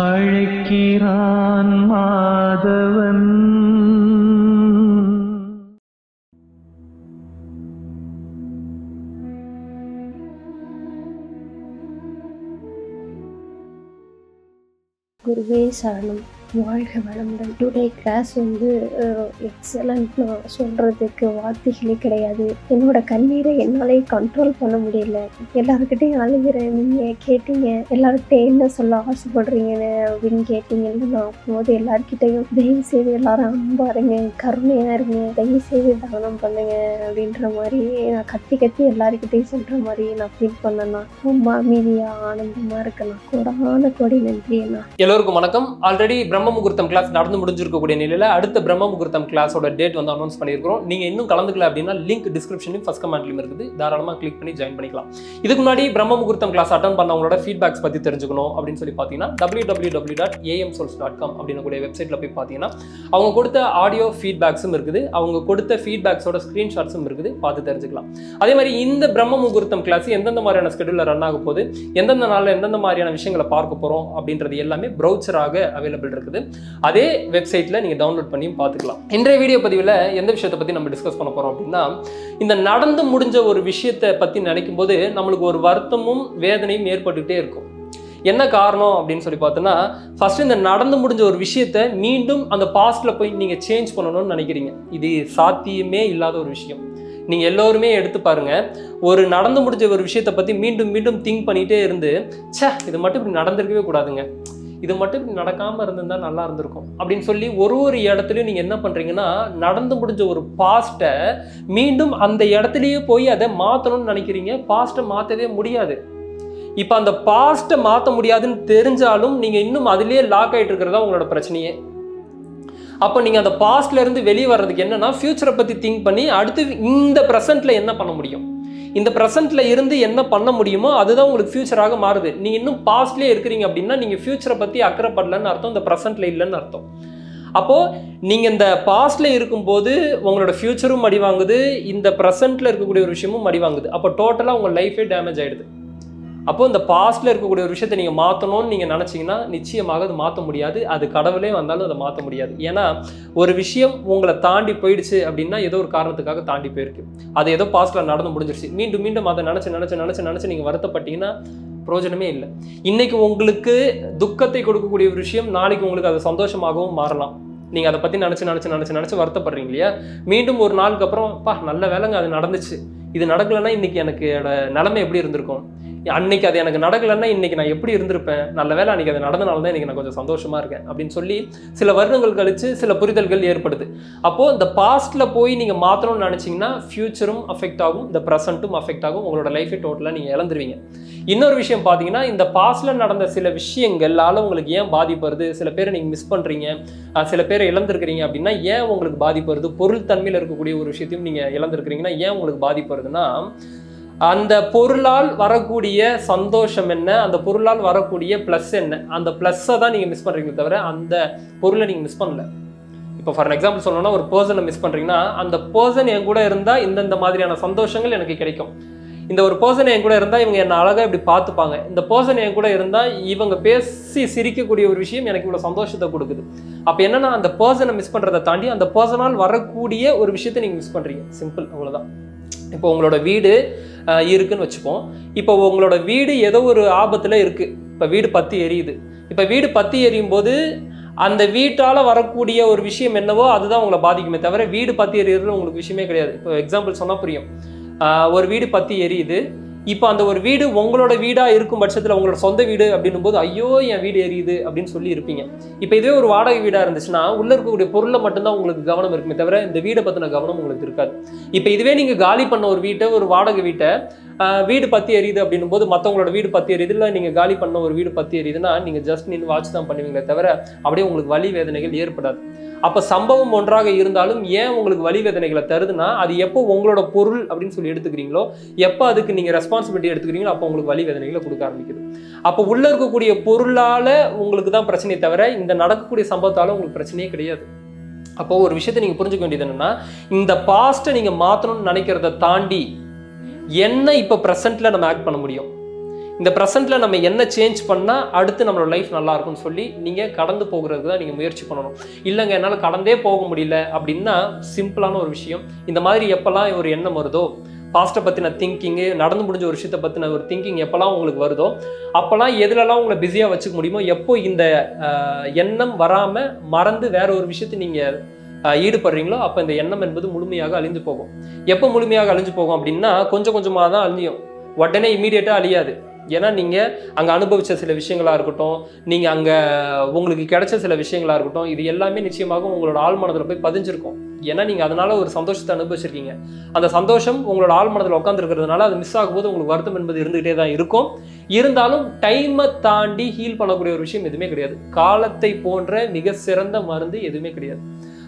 அழைக்கிறான் மாதவன். குருவே சரணம் வாழ்க வளமுடன். டுடே கிளாஸ் வந்து எக்ஸலண்ட் நான் சொல்கிறதுக்கு வார்த்தைகளே கிடையாது. என்னோட கண்ணீரை என்னாலே கண்ட்ரோல் பண்ண முடியல. எல்லாருக்கிட்டையும் அழுகிறேன் நீங்கள் கேட்டீங்க. எல்லாருக்கிட்டையும் என்ன சொல்ல ஆசைப்படுறீங்கன்னு அப்படின்னு கேட்டீங்கன்னு நான் போது எல்லாருக்கிட்டையும் தயவு செய்து எல்லாரும் அன்பா இருங்க கருணையாக இருங்க. தயவு செய்து தானம் பண்ணுங்க. அப்படின்ற மாதிரி நான் கத்தி கத்தி எல்லாருக்கிட்டையும் சொல்கிற மாதிரி நான் ஃபீல் பண்ணேன்னா ரொம்ப அமைதியாக ஆனந்தமாக இருக்கணும் கொடான கொடி நன்றி அண்ணா. எல்லோருக்கும் வணக்கம். ஆல்ரெடி பிரம்ம முகூர்த்தம் கிளாஸ் நடந்து முடிஞ்சிருக்கக்கூடிய நிலையில் அடுத்த பிரம்ம முகூர்த்தம் கிளாஸோட டேட் வந்து அனௌன்ஸ் பண்ணியிருக்கிறோம். நீங்கள் இன்னும் கலந்துக்கல அப்படின்னா லிங்க் டிஸ்கிரிப்ஷன்லையும் ஃபஸ்ட் கமெண்ட்லையும் இருக்குது. தாராளமாக கிளிக் பண்ணி ஜாயின் பண்ணிக்கலாம். இதுக்கு முன்னாடி பிரம்ம முகூர்த்தம் கிளாஸ் அட்டன் பண்ணவங்களோட ஃபீட்பேக்ஸ் பற்றி தெரிஞ்சுக்கணும் அப்படின்னு சொல்லி பார்த்தீங்கன்னா W W W dot AM souls dot com அப்படின்னு கூடிய வெப்சைட்டில் போய் பார்த்தீங்கன்னா அவங்க கொடுத்த ஆடியோ ஃபீட்பேக்ஸும் இருக்குது. அவங்க கொடுத்த ஃபீட்பேக்ஸோட ஸ்க்ரீன்ஷாட்ஸும் இருக்குது. பார்த்து தெரிஞ்சுக்கலாம். அதே மாதிரி இந்த பிரம்ம முகூர்த்தம் கிளாஸ் எந்தெந்த மாதிரியான ஸ்கெடியூலில் ரன் ஆக போது எந்தெந்த நாளில் எந்தெந்த மாதிரியான விஷயங்களை பார்க்க போகிறோம் அப்படின்றது எல்லாமே ப்ரௌச்சராக அவைலபிள் இருக்குது. அதே வெப்சைட்டில் நீங்கள் டவுன்லோட் பண்ணியும் பார்த்துக்கலாம். இன்றைய வீடியோ பதிவில் எந்த விஷயத்தை பற்றி நம்ம டிஸ்கஸ் பண்ண போகிறோம் அப்படின்னா இந்த நடந்து முடிஞ்ச ஒரு விஷயத்தை பற்றி நினைக்கும் போது நம்மளுக்கு ஒரு வருத்தமும் வேதனையும் ஏற்பட்டுக்கிட்டே இருக்கும். என்ன காரணம் அப்படின்னு சொல்லி பார்த்தோன்னா ஃபர்ஸ்ட் இந்த நடந்து முடிஞ்ச ஒரு விஷயத்தை மீண்டும் அந்த பாஸ்ட்ல போய் நீங்கள் சேஞ்ச் பண்ணணும்னு நினைக்கிறீங்க. இது சாத்தியமே இல்லாத ஒரு விஷயம். நீங்க எல்லோருமே எடுத்து பாருங்க. ஒரு நடந்து முடிஞ்ச ஒரு விஷயத்தை பத்தி மீண்டும் மீண்டும் திங்க் பண்ணிட்டே இருந்து ச்சே இது மட்டும் இப்படி நடந்திருக்கவே கூடாதுங்க. இது மட்டும் நடக்காமல் இருந்திருந்தால் நல்லா இருந்திருக்கும். அப்படின்னு சொல்லி ஒரு ஒரு இடத்துலையும் நீங்கள் என்ன பண்ணுறீங்கன்னா நடந்து முடிஞ்ச ஒரு பாஸ்ட்டை மீண்டும் அந்த இடத்துலையே போய் அதை மாற்றணும்னு நினைக்கிறீங்க. பாஸ்ட்டை மாற்றவே முடியாது. இப்போ அந்த பாஸ்ட்டை மாற்ற முடியாதுன்னு தெரிஞ்சாலும் நீங்கள் இன்னும் அதிலேயே லாக் ஆகிட்டு இருக்கிறதா உங்களோட பிரச்சனையே. அப்போ நீங்கள் அந்த பாஸ்ட்லேருந்து வெளியே வர்றதுக்கு என்னென்னா ஃப்யூச்சரை பற்றி திங்க் பண்ணி அடுத்து இந்த ப்ரெசண்ட்டில் என்ன பண்ண முடியும்? இந்த ப்ரெசென்ட்டில் இருந்து என்ன பண்ண முடியுமோ அதுதான் உங்களுக்கு ஃபியூச்சராக மாறுது. நீ இன்னும் பாஸ்ட்லேயே இருக்கிறீங்க அப்படின்னா நீங்கள் ஃபியூச்சரை பற்றி அக்கறைப்படலன்னு அர்த்தம் இந்த ப்ரெசென்ட்ல இல்லைன்னு அர்த்தம். அப்போது நீங்கள் இந்த பாஸ்ட்ல இருக்கும்போது உங்களோட ஃப்யூச்சரும் மடிவாங்குது இந்த ப்ரெசென்ட்ல இருக்கக்கூடிய ஒரு விஷயமும் மடிவாங்குது அப்போ டோட்டலாக உங்கள் லைஃபே டேமேஜ் ஆகிடுது அப்போ இந்த பாஸ்ட்ல இருக்கக்கூடிய ஒரு விஷயத்தை நீங்க மாத்தணும்னு நீங்க நினைச்சீங்கன்னா நிச்சயமாக அது மாற்ற முடியாது. அது கடவுளே வந்தாலும் அதை மாற்ற முடியாது. ஏன்னா ஒரு விஷயம் உங்களை தாண்டி போயிடுச்சு அப்படின்னா ஏதோ ஒரு காரணத்துக்காக தாண்டி போயிருக்கு. அது ஏதோ பாஸ்ட்ல நடந்து முடிஞ்சிருச்சு. மீண்டும் மீண்டும் அதை நினைச்சு நினைச்சு நினைச்சு நினைச்சு நீங்க வருத்தப்பட்டீங்கன்னா பிரயோஜனமே இல்லை. இன்னைக்கு உங்களுக்கு துக்கத்தை கொடுக்கக்கூடிய ஒரு விஷயம் நாளைக்கு உங்களுக்கு அது சந்தோஷமாகவும் மாறலாம். நீங்கள் அதை பற்றி நினச்சி நினச்சி நினச்சி நினச்சி வருத்தப்படுறீங்க இல்லையா? மீண்டும் ஒரு நாளுக்கு அப்புறம் பா நல்ல வேலைங்க அது நடந்துச்சு. இது நடக்கலைன்னா இன்னைக்கு எனக்கு நிலைமை எப்படி இருந்திருக்கும்? அன்னைக்கு அது எனக்கு நடக்கலைன்னா இன்னைக்கு நான் எப்படி இருந்திருப்பேன்? நல்ல வேலை அன்னைக்கு அது நடந்தனால தான் இன்னைக்கு நான் கொஞ்சம் சந்தோஷமா இருக்கேன் அப்படின்னு சொல்லி சில வருடங்கள் கழிச்சு சில புரிதல்கள் ஏற்படுது. அப்போ இந்த பாஸ்ட்ல போய் நீங்க மாத்தணும்னு நினைச்சீங்கன்னா ஃபியூச்சரும் அஃபெக்ட் ஆகும் இந்த ப்ரெசென்ட்டும் அஃபெக்ட் ஆகும் உங்களோட லைஃபை டோட்டலாக நீங்க இழந்துருவீங்க. இன்னொரு விஷயம் பார்த்தீங்கன்னா இந்த பாஸ்ட்ல நடந்த சில விஷயங்களால உங்களுக்கு ஏன் பாதிப்பு வருது? சில பேரை நீங்க மிஸ் பண்றீங்க. சில பேரை இழந்திருக்கிறீங்க அப்படின்னா ஏன் உங்களுக்கு பாதிப்பு வருது? பொருள் தன்மையில் இருக்கக்கூடிய ஒரு விஷயத்தையும் நீங்க இழந்திருக்கிறீங்கன்னா ஏன் உங்களுக்கு பாதிப்பு வருதுன்னா அந்த பொருளால் வரக்கூடிய சந்தோஷம் என்ன? அந்த பொருளால் வரக்கூடிய ப்ளஸ் என்ன? அந்த ப்ளஸ்ஸை தான் நீங்கள் மிஸ் பண்ணுறீங்க தவிர அந்த பொருளை நீங்கள் மிஸ் பண்ணல. இப்போ ஃபார் எக்ஸாம்பிள் சொல்லணும்னா ஒரு பர்சனை மிஸ் பண்ணுறீங்கன்னா அந்த பர்சன் என் கூட இருந்தால் இந்தந்த மாதிரியான சந்தோஷங்கள் எனக்கு கிடைக்கும். இந்த ஒரு பர்சன் என் கூட இருந்தால் இவங்க என்னை அழகாக இப்படி பார்த்துப்பாங்க. இந்த பர்சன் என் கூட இருந்தால் இவங்க பேசி சிரிக்கக்கூடிய ஒரு விஷயம் எனக்கு இவ்வளோ சந்தோஷத்தை கொடுக்குது. அப்போ என்னன்னா அந்த பர்சனை மிஸ் பண்ணுறதை தாண்டி அந்த பர்சனால் வரக்கூடிய ஒரு விஷயத்தை நீங்கள் மிஸ் பண்ணுறீங்க சிம்பிள் அவ்வளோதான் இப்போ உங்களோட வீடு இருக்குன்னு வச்சுப்போம். இப்போ உங்களோட வீடு ஏதோ ஒரு ஆபத்தில் இருக்குது இப்போ வீடு பற்றி எரியுது. இப்போ வீடு பற்றி எரியும் போது அந்த வீட்டால் வரக்கூடிய ஒரு விஷயம் என்னவோ அதுதான் உங்களை பாதிக்குமே தவிர வீடு பற்றி எரியுறது உங்களுக்கு விஷயமே கிடையாது. இப்போ எக்ஸாம்பிள் சொன்னால் புரியும். ஒரு வீடு பற்றி எரியுது. இப்போ அந்த ஒரு வீடு உங்களோட வீடாக இருக்கும் பட்சத்தில் உங்களோட சொந்த வீடு அப்படின்னும் போது ஐயோ என் வீடு எரியுது அப்படின்னு சொல்லி இருப்பீங்க. இப்போ இதுவே ஒரு வாடகை வீடாக இருந்துச்சுன்னா உள்ள இருக்கக்கூடிய பொருளை மட்டும்தான் உங்களுக்கு கவனம் இருக்குமே தவிர இந்த வீடை பற்றின கவனம் உங்களுக்கு இருக்காது. இப்போ இதுவே நீங்கள் காலி பண்ண ஒரு வீட்டை ஒரு வாடகை வீட்டை வீடு பற்றி எரியுது அப்படின்னும் போது மற்றவங்களோட வீடு பற்றி எரியுது இல்லை நீங்கள் காலி பண்ண ஒரு வீடு பற்றி எரியுதுன்னா நீங்கள் ஜஸ்ட் நின்று வாட்ச் தான் பண்ணுவீங்களே தவிர அப்படியே உங்களுக்கு வலி வேதனைகள் ஏற்படாது. அப்போ சம்பவம் ஒன்றாக இருந்தாலும் ஏன் உங்களுக்கு வழி வேதனைகளை தருதுன்னா அது எப்போ உங்களோட பொருள் அப்படின்னு சொல்லி எடுத்துக்கிறீங்களோ எப்போ அதுக்கு நீங்கள் ரெஸ்பான்சிபிலிட்டி எடுத்துக்கிறீங்களோ அப்போ உங்களுக்கு வழி வேதனைகளை கொடுக்க ஆரம்பிக்குது. அப்போ உள்ளே இருக்கக்கூடிய பொருளால் உங்களுக்கு தான் பிரச்சனையை தவிர இந்த நடக்கக்கூடிய சம்பவத்தால் உங்களுக்கு பிரச்சனையே கிடையாது. அப்போ ஒரு விஷயத்தை நீங்கள் புரிஞ்சுக்க வேண்டியது என்னென்னா இந்த பாஸ்ட்டை நீங்கள் மாற்றணும்னு நினைக்கிறத தாண்டி என்ன இப்போ ப்ரெசண்ட்டில் நம்ம ஆக்ட் பண்ண முடியும்? இந்த ப்ரெசென்ட்டில் நம்ம என்ன சேஞ்ச் பண்ணால் அடுத்து நம்மளோட லைஃப் நல்லா இருக்கும்னு சொல்லி நீங்கள் கடந்து போகிறதுக்கு தான் நீங்கள் முயற்சி பண்ணணும். இல்லைங்க என்னால் கடந்தே போக முடியல அப்படின்னா சிம்பிளான ஒரு விஷயம். இந்த மாதிரி எப்போல்லாம் ஒரு எண்ணம் வருதோ பாஸ்ட்டை பற்றின திங்கிங்கு நடந்து முடிஞ்ச ஒரு விஷயத்தை பற்றின ஒரு திங்கிங் எப்போல்லாம் உங்களுக்கு வருதோ அப்போல்லாம் எதுலலாம் உங்களை பிஸியாக வச்சுக்க முடியுமோ எப்போ இந்த எண்ணம் வராமல் மறந்து வேற ஒரு விஷயத்தை நீங்கள் ஈடுபடுறீங்களோ அப்போ இந்த எண்ணம் என்பது முழுமையாக அழிஞ்சு போகும். எப்போ முழுமையாக அழிஞ்சு போகும் அப்படின்னா கொஞ்சம் கொஞ்சமாக தான் அழிஞ்சியும் உடனே இமீடியட்டாக அழியாது. ஏன்னா நீங்கள் அங்கே அனுபவித்த சில விஷயங்களாக இருக்கட்டும் நீங்கள் அங்கே உங்களுக்கு கிடைச்ச சில விஷயங்களாக இருக்கட்டும் இது எல்லாமே நிச்சயமாக உங்களோட ஆள் மனதில் போய் பதிஞ்சிருக்கும். ஏன்னா நீங்கள் அதனால் ஒரு சந்தோஷத்தை அனுபவிச்சிருக்கீங்க. அந்த சந்தோஷம் உங்களோட ஆள் மனதில் உட்காந்துருக்கிறதுனால அது மிஸ் ஆகும்போது உங்களுக்கு வருத்தம் என்பது இருந்துகிட்டே தான் இருக்கும். இருந்தாலும் டைமை தாண்டி ஹீல் பண்ணக்கூடிய ஒரு விஷயம் எதுவுமே கிடையாது. காலத்தை போன்ற மிக சிறந்த மருந்து எதுவுமே கிடையாது.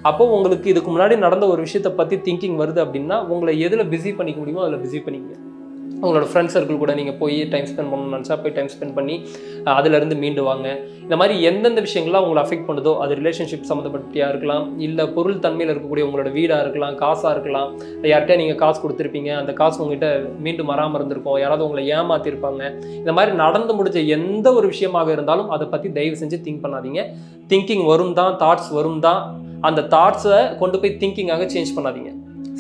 அப்போ உங்களுக்கு இதுக்கு முன்னாடி நடந்த ஒரு விஷயத்தை பற்றி திங்கிங் வருது அப்படின்னா உங்களை எதில் பிஸி பண்ணிக்க முடியுமோ அதில் பிஸி பண்ணிக்கங்க. உங்களோட ஃப்ரெண்ட் சர்க்கிள் கூட நீங்கள் போய் டைம் ஸ்பெண்ட் பண்ணணும்னு நினச்சா போய் டைம் ஸ்பெண்ட் பண்ணி அதிலேருந்து மீண்டு வாங்க. இந்த மாதிரி எந்தெந்த விஷயங்கள்லாம் உங்களை அஃபெக்ட் பண்ணுதோ அது ரிலேஷன்ஷிப் சம்மந்தப்பட்டியாக இருக்கலாம் இல்லை பொருள் தன்மையில் இருக்கக்கூடிய உங்களோட வீடாக இருக்கலாம் காசாக இருக்கலாம் யார்கிட்டயா நீங்கள் காசு கொடுத்துருப்பீங்க அந்த காசு உங்ககிட்ட மீண்டும் வராமல் இருந்திருக்கும் யாராவது உங்களை ஏமாத்திருப்பாங்க. இந்த மாதிரி நடந்து முடிஞ்ச எந்த ஒரு விஷயமாக இருந்தாலும் அதை பற்றி தயவு செஞ்சு திங்க் பண்ணாதீங்க. திங்கிங் வரும் தான் தாட்ஸ் வரும் தான் அந்த தாட்ஸை கொண்டு போய் திங்கிங்காக சேஞ்ச் பண்ணாதீங்க.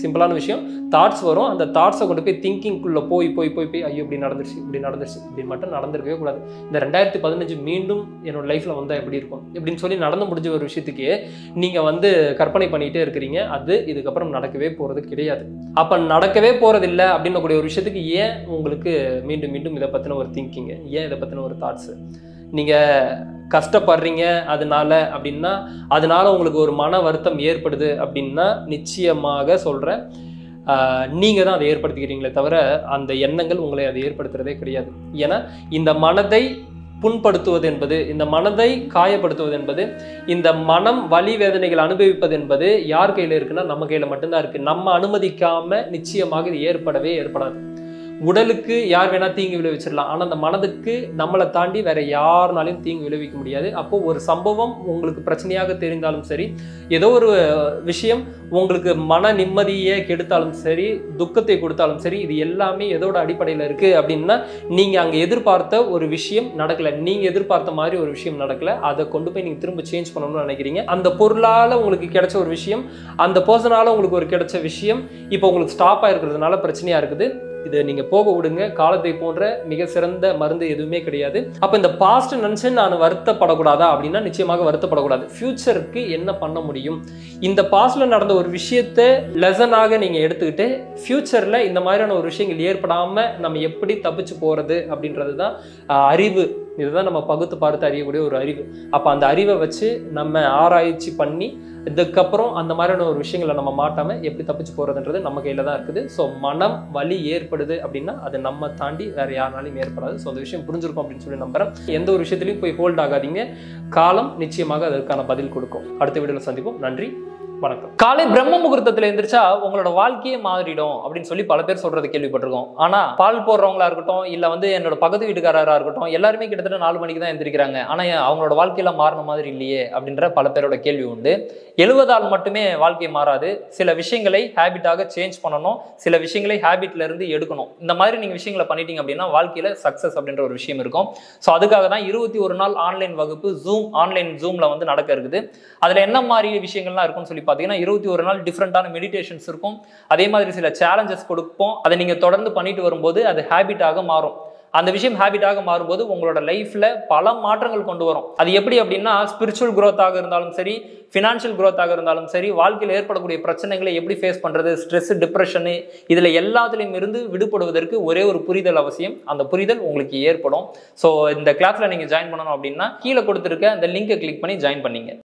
சிம்பிளான விஷயம். தாட்ஸ் வரும். அந்த தாட்ஸை கொண்டு போய் திங்கிங்குள்ளே போய் போய் போய் போய் ஐயோ இப்படி நடந்துருச்சு இப்படி நடந்துருச்சு இப்படி மட்டும் நடந்திருக்கவே கூடாது. இந்த ரெண்டாயிரத்தி பதினஞ்சு மீண்டும் என்னோட லைஃப்பில் வந்தால் எப்படி இருக்கும்? இப்படின்னு சொல்லி நடந்து முடிஞ்ச ஒரு விஷயத்துக்கு நீங்கள் வந்து கற்பனை பண்ணிகிட்டே இருக்கிறீங்க. அது இதுக்கப்புறம் நடக்கவே போகிறது கிடையாது. அப்போ நடக்கவே போகிறதில்ல அப்படின்னக்கூடிய ஒரு விஷயத்துக்கு ஏன் உங்களுக்கு மீண்டும் மீண்டும் இதை பற்றின ஒரு திங்கிங்கு ஏன் இதை பற்றின ஒரு தாட்ஸு நீங்கள் கஷ்டப்படுறீங்க அதனால அப்படின்னா அதனால உங்களுக்கு ஒரு மன வருத்தம் ஏற்படுது அப்படின்னா நிச்சயமாக சொல்கிறேன் நீங்கள் தான் அதை ஏற்படுத்திக்கிறீங்களே தவிர அந்த எண்ணங்கள் உங்களை அதை ஏற்படுத்துறதே கிடையாது. ஏன்னா இந்த மனதை புண்படுத்துவது என்பது இந்த மனதை காயப்படுத்துவது என்பது இந்த மனம் வலி வேதனைகள் அனுபவிப்பது என்பது யார் கையில் இருக்குன்னா நம்ம கையில் மட்டும்தான் இருக்குது நம்ம அனுமதிக்காமல் நிச்சயமாக இது ஏற்படவே ஏற்படாது. உடலுக்கு யார் வேணால் தீங்கு விளைவிச்சிடலாம். ஆனால் அந்த மனதுக்கு நம்மளை தாண்டி வேற யாருனாலையும் தீங்கு விளைவிக்க முடியாது. அப்போது ஒரு சம்பவம் உங்களுக்கு பிரச்சனையாக தெரிந்தாலும் சரி ஏதோ ஒரு விஷயம் உங்களுக்கு மன நிம்மதியை கெடுத்தாலும் சரி துக்கத்தை கொடுத்தாலும் சரி இது எல்லாமே எதோட அடிப்படையில் இருக்குது அப்படின்னா நீங்கள் அங்கே எதிர்பார்த்த ஒரு விஷயம் நடக்கலை. நீங்கள் எதிர்பார்த்த மாதிரி ஒரு விஷயம் நடக்கலை. அதை கொண்டு போய் நீங்கள் திரும்ப சேஞ்ச் பண்ணணும்னு நினைக்கிறீங்க. அந்த பொருளால் உங்களுக்கு கிடைச்ச ஒரு விஷயம் அந்த பர்சனால் உங்களுக்கு ஒரு கிடைச்ச விஷயம் இப்போ உங்களுக்கு ஸ்டாப் ஆகிருக்கிறதுனால பிரச்சனையாக இருக்குது. இது நீங்க போக விடுங்க. காலத்தை போன்ற மிக சிறந்த மருந்து எதுவுமே கிடையாது. அப்ப இந்த பாஸ்ட் நினைச்சு நான் வருத்தப்படக்கூடாதா அப்படின்னா நிச்சயமாக வருத்தப்படக்கூடாது. ஃபியூச்சருக்கு என்ன பண்ண முடியும்? இந்த பாஸ்ட்ல நடந்த ஒரு விஷயத்தை லெசனாக நீங்க எடுத்துக்கிட்டு ஃபியூச்சர்ல இந்த மாதிரியான ஒரு விஷயங்கள் ஏற்படாம நம்ம எப்படி தப்பிச்சு போறது அப்படின்றது தான் அறிவு. இதுதான் நம்ம பகுத்து பார்த்து அறியக்கூடிய ஒரு அறிவு. அப்ப அந்த அறிவை வச்சு நம்ம ஆராய்ச்சி பண்ணி இதுக்கப்புறம் அந்த மாதிரியான ஒரு விஷயங்களை நம்ம மாட்டாம எப்படி தப்பிச்சு போறதுன்றது நம்ம கையில் தான் இருக்குது. ஸோ மனம் வலி ஏற்படுது அப்படின்னா அது நம்ம தாண்டி வேற யாருனாலையும் ஏற்படாது. ஸோ அந்த விஷயம் புரிஞ்சிருக்கும் அப்படின்னு சொல்லி நம்புகிறேன் எந்த ஒரு விஷயத்துலையும் போய் ஹோல்ட் ஆகாதீங்க. காலம் நிச்சயமாக அதற்கான பதில் கொடுக்கும். அடுத்த வீடியோவில் சந்திப்போம். நன்றி. வணக்கம். காலை பிரம்ம முகூர்த்தத்துல எந்திரிச்சா உங்களோட வாழ்க்கையே மாறிடும் அப்படின்னு சொல்லி பல பேர் சொல்றது கேள்விப்பட்டிருக்கோம். ஆனா பால் போடுறவங்களா இருக்கட்டும் இல்ல வந்து என்னோட பக்கத்து வீட்டுக்காரரா இருக்கட்டும் எல்லாருமே கிட்டத்தட்ட நாலு மணிக்கு தான் எந்திரிக்கிறாங்க. ஆனா அவங்களோட வாழ்க்கையில மாறின மாதிரி இல்லையே அப்படின்ற பல பேரோட கேள்வி உண்டு. எழுவதால் மட்டுமே வாழ்க்கை மாறாது. சில விஷயங்களை ஹேபிட்டாக சேஞ்ச் பண்ணணும். சில விஷயங்களை ஹேபிட்ல இருந்து எடுக்கணும். இந்த மாதிரி நீங்க விஷயங்களை பண்ணிட்டீங்க அப்படின்னா வாழ்க்கையில சக்சஸ் அப்படின்ற ஒரு விஷயம் இருக்கும். ஸோ அதுக்காக தான் இருபத்தி ஒரு நாள் ஆன்லைன் வகுப்பு ஜூம் ஆன்லைன் ஜூம்ல வந்து நடக்க இருக்குது. அதுல என்ன மாதிரி விஷயங்கள்லாம் இருக்கும்னு சொல்லி பார்த்தீங்கன்னா இருபத்தி ஒரு நாள் டிஃப்ரெண்டான மெடிடேஷன்ஸ் இருக்கும். அதே மாதிரி சில சேலஞ்சஸ் கொடுப்போம். அதை நீங்கள் தொடர்ந்து பண்ணிட்டு வரும்போது அது ஹேபிட்டாக மாறும். அந்த விஷயம் ஹேபிட்டாக மாறும்போது உங்களோட லைஃப்பில் பல மாற்றங்கள் கொண்டு வரும். அது எப்படி அப்படின்னா ஸ்பிரிச்சுவல் growth-ஆக இருந்தாலும் சரி ஃபினான்ஷியல் குரோத்தாக இருந்தாலும் சரி வாழ்க்கையில் ஏற்படக்கூடிய பிரச்சனைகளை எப்படி ஃபேஸ் பண்ணுறது ஸ்ட்ரெஸ் டிப்ரெஷனு இதில் எல்லாத்துலேயும் இருந்து விடுபடுவதற்கு ஒரே ஒரு புரிதல் அவசியம். அந்த புரிதல் உங்களுக்கு ஏற்படும். ஸோ இந்த கிளாஸில் நீங்கள் ஜாயின் பண்ணணும் அப்படின்னா கீழே கொடுத்துருக்க அந்த லிங்கை கிளிக் பண்ணி ஜாயின் பண்ணீங்க.